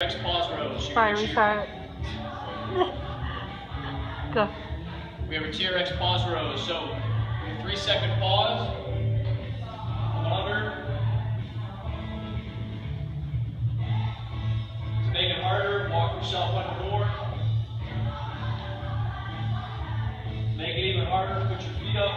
TRX pause rows. Fire, restart. Go. We have a TRX pause rows. So we have three second pause. Longer. To make it harder, walk yourself on the board. Make it even harder, put your feet up.